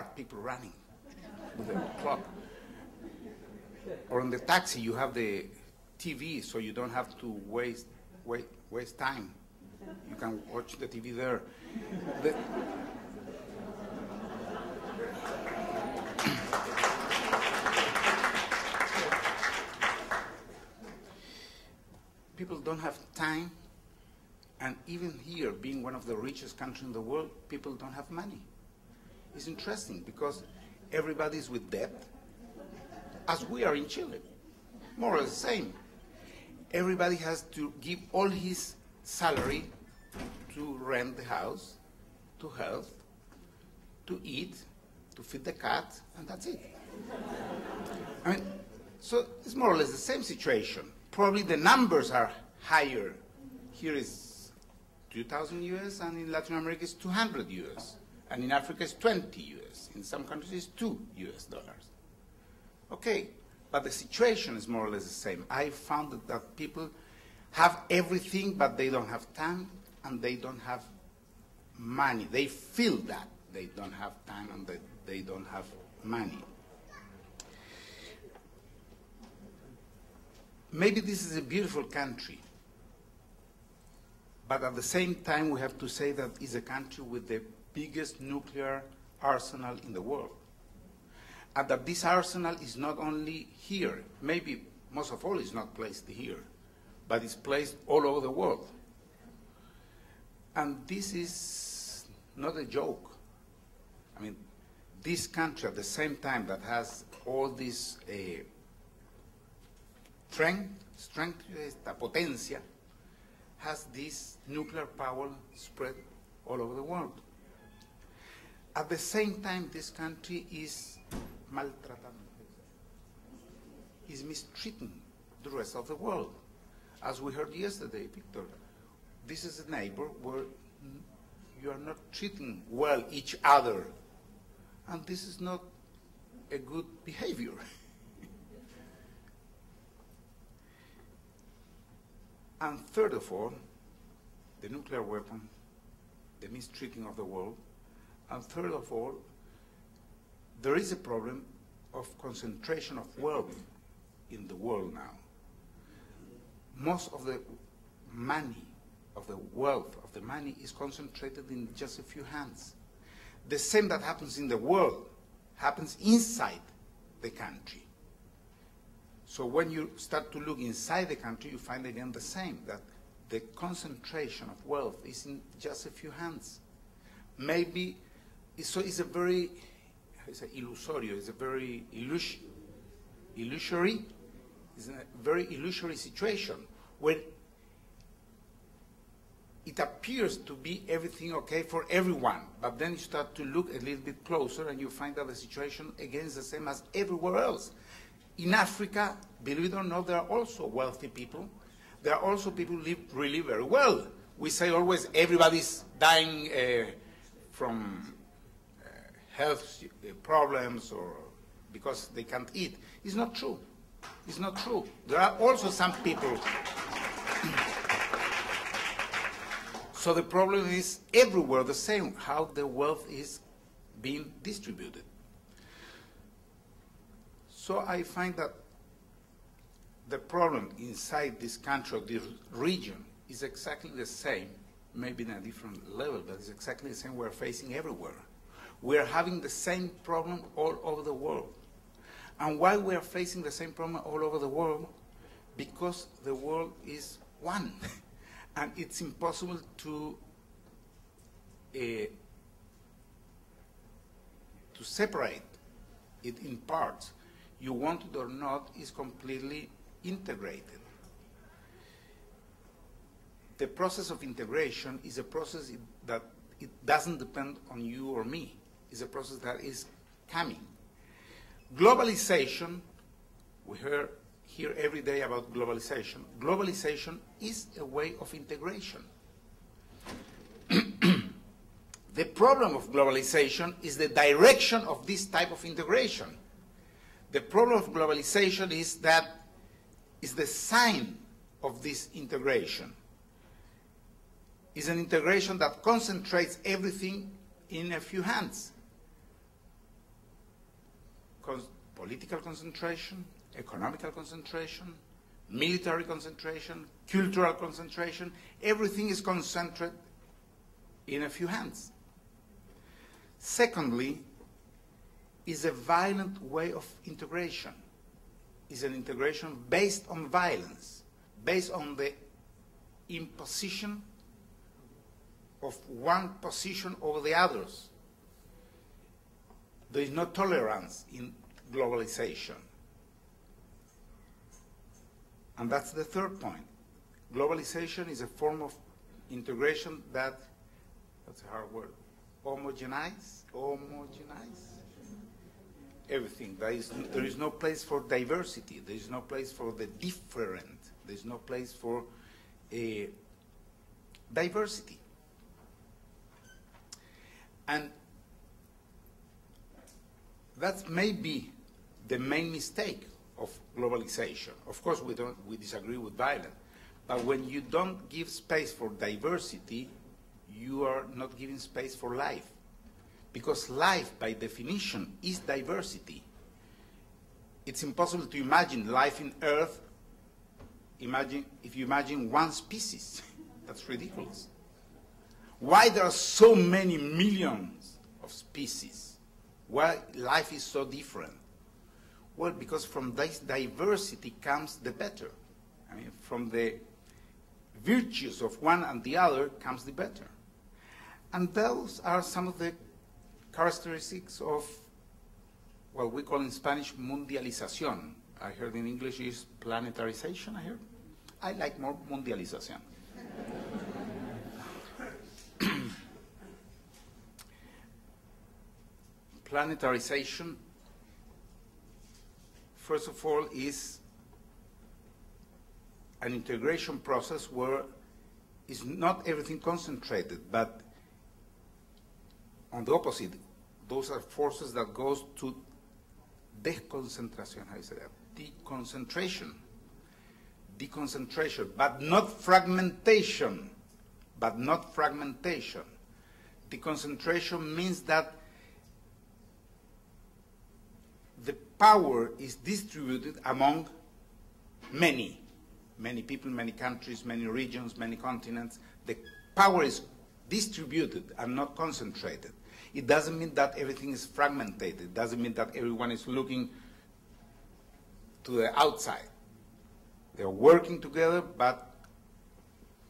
people running with the clock. Or in the taxi, you have the TV, so you don't have to waste, wait, waste time. You can watch the TV there. The, people don't have time, and even here, being one of the richest countries in the world, people don't have money. It's interesting because everybody's with debt, as we are in Chile, more or less the same. Everybody has to give all his salary to rent the house, to health, to eat, to feed the cat, and that's it. I mean, so it's more or less the same situation. Probably the numbers are higher. Here is 2,000 US, and in Latin America it's 200 US, and in Africa it's 20 US. In some countries it's 2 US dollars. Okay, but the situation is more or less the same. I found that, people have everything, but they don't have time, and they don't have money. They feel that they don't have time and that they don't have money. Maybe this is a beautiful country, but at the same time we have to say that it's a country with the biggest nuclear arsenal in the world. And that this arsenal is not only here, maybe most of all is not placed here, but it's placed all over the world. And this is not a joke. I mean, this country at the same time that has all this uh, strength, strength, esta potencia, has this nuclear power spread all over the world. At the same time, this country is maltratando, is mistreating the rest of the world. As we heard yesterday, Victor, this is a neighbor where you are not treating well each other. And this is not a good behavior. and third of all, the nuclear weapon, the mistreating of the world. And third of all, there is a problem of concentration of wealth in the world now. Most of the money of the wealth of the money is concentrated in just a few hands. The same that happens in the world happens inside the country. So when you start to look inside the country, you find again the same, that the concentration of wealth is in just a few hands. Maybe, so it's a very, it's a illusorio, it's a very illus illusory, it's a very illusory situation where it appears to be everything okay for everyone, but then you start to look a little bit closer and you find that the situation again is the same as everywhere else. In Africa, believe it or not, there are also wealthy people. There are also people who live really very well. We say always everybody's dying uh, from health problems or because they can't eat. It's not true. It's not true. There are also some people So the problem is everywhere the same, how the wealth is being distributed. So I find that the problem inside this country, this region, is exactly the same, maybe in a different level, but it's exactly the same we're facing everywhere. We're having the same problem all over the world. And why we are facing the same problem all over the world? Because the world is one. and it's impossible to uh, to separate it in parts. You want it or not, is completely integrated. The process of integration is a process that it doesn't depend on you or me. It's a process that is coming. Globalization, we heard hear every day about globalization. Globalization is a way of integration. the problem of globalization is the direction of this type of integration. The problem of globalization is that is the sign of this integration. Is an integration that concentrates everything in a few hands. Political concentration, economical concentration, military concentration, cultural concentration. Everything is concentrated in a few hands. Secondly, is a violent way of integration. Is an integration based on violence, based on the imposition of one position over the others. There is no tolerance in globalization. And that's the third point. Globalization is a form of integration that, that's a hard word, homogenize, homogenize everything. There is, there is no place for diversity. There is no place for the different. There is no place for a diversity. And that's maybe the main mistake of globalization. Of course, we, don't, we disagree with violence, but when you don't give space for diversity, you are not giving space for life. Because life, by definition, is diversity. It's impossible to imagine life in Earth imagine, if you imagine one species. That's ridiculous. Why there are so many millions of species? Why life is so different? Well, because from this diversity comes the better. I mean, from the virtues of one and the other comes the better. And those are some of the characteristics of what we call in Spanish mundialización. I heard in English is planetarization, I heard. I like more mundialización. Planetarization, first of all, is an integration process where it's not everything concentrated, but on the opposite, those are forces that goes to deconcentration, how you say that? Deconcentration. Deconcentration, but not fragmentation. But not fragmentation. Deconcentration means that the power is distributed among many, many people, many countries, many regions, many continents. The power is distributed and not concentrated. It doesn't mean that everything is fragmented. It doesn't mean that everyone is looking to the outside. They're working together, but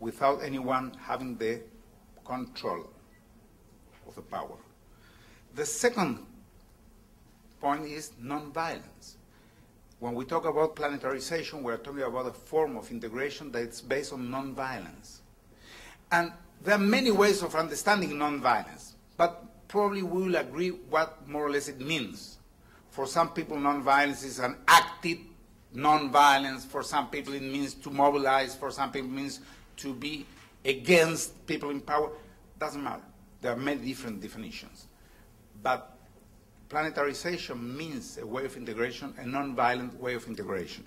without anyone having the control of the power. The second point is nonviolence. When we talk about planetarization, we're talking about a form of integration that's based on nonviolence. And there are many ways of understanding nonviolence, but probably we will agree what more or less it means. For some people, nonviolence is an active nonviolence. For some people, it means to mobilize. For some people, it means to be against people in power. Doesn't matter. There are many different definitions. But planetarization means a way of integration, a nonviolent way of integration.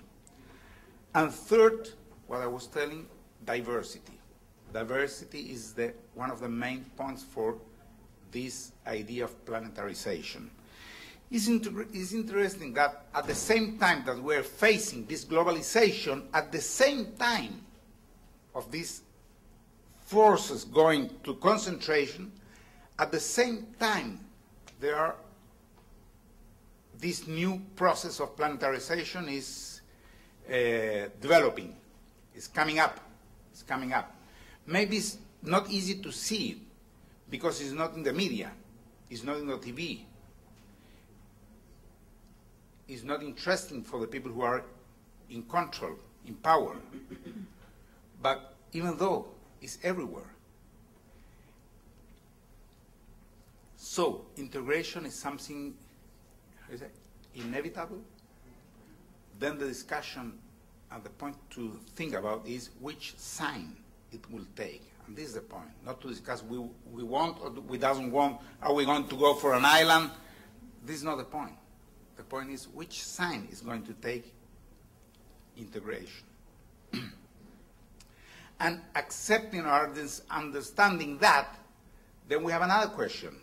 And third, what I was telling, diversity. Diversity is the, one of the main points for this idea of planetarization. It's, inter it's, interesting that at the same time that we're facing this globalization, at the same time of these forces going to concentration, at the same time there are this new process of planetarization is uh, developing, it's coming up, it's coming up. Maybe it's not easy to see it, because it's not in the media, it's not in the TV, it's not interesting for the people who are in control, in power. but even though it's everywhere. So integration is something is it inevitable. Then the discussion and the point to think about is which sign it will take. And this is the point, not to discuss we, we want or we doesn't want, are we going to go for an island? This is not the point. The point is which sign is going to take integration. and accepting or understanding that, then we have another question.